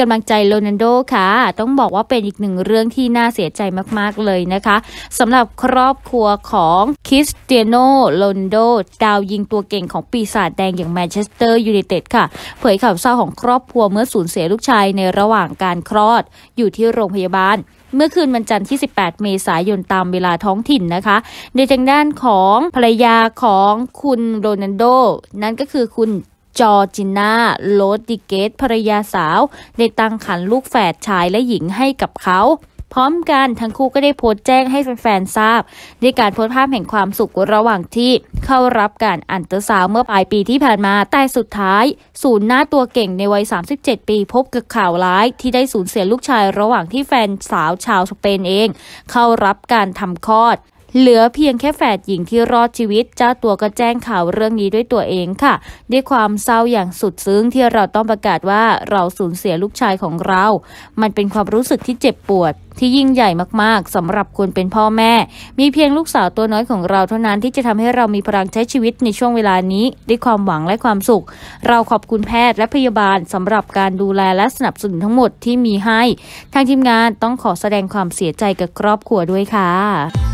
กำลังใจโรนัลโดค่ะ ต้องบอกว่าเป็นอีกหนึ่งเรื่องที่น่าเสียใจมากๆเลยนะคะสำหรับครอบครัวของคริสเตียโนโรนัลโดดาวยิงตัวเก่งของปีศาจแดงอย่างแมนเชสเตอร์ยูไนเต็ดค่ะ เผยข่าวเศร้าของครอบครัวเมื่อสูญเสียลูกชายในระหว่างการคลอดอยู่ที่โรงพยาบาลเมื่อคืนวันจันทร์ที่ 18 เมษายนตามเวลาท้องถิ่นนะคะ ในทางด้านของภรรยาของคุณโรนัลโด นั่นก็คือคุณ จอร์จิน่าโรดริเกซภรรยาสาวได้ตั้งครรภ์ลูกแฝดชายและหญิงให้กับเขาพร้อมกันทั้งคู่ก็ได้โพสต์แจ้งให้แฟนๆทราบด้วยการโพสต์ภาพแห่งความสุขระหว่างที่เข้ารับการอัลตราซาวด์เมื่อปลายปีที่ผ่านมาแต่สุดท้าย ศูนย์หน้าตัวเก่งในวัย 37 ปี พบกับข่าวร้ายที่ได้สูญเสียลูกชายระหว่างที่แฟนสาวชาวสเปนเอง เข้ารับการทำคลอด เหลือเพียงแค่แฝดหญิงที่รอดชีวิต เจ้าตัวก็แจ้งข่าวเรื่องนี้ด้วยตัวเองค่ะ ด้วยความเศร้าอย่างสุดซึ้งที่เราต้องประกาศว่าเราสูญเสียลูกชายของเรา มันเป็นความรู้สึกที่เจ็บปวดที่ยิ่งใหญ่มากๆสำหรับคนเป็นพ่อแม่ มีเพียงลูกสาวตัวน้อยของเราเท่านั้นที่จะทำให้เรามีพลังใช้ชีวิตในช่วงเวลานี้ด้วยความหวังและความสุข เราขอบคุณแพทย์และพยาบาลสำหรับการดูแลและสนับสนุนทั้งหมดที่มีให้ ทางทีมงานต้องขอแสดงความเสียใจกับครอบครัวด้วยค่ะ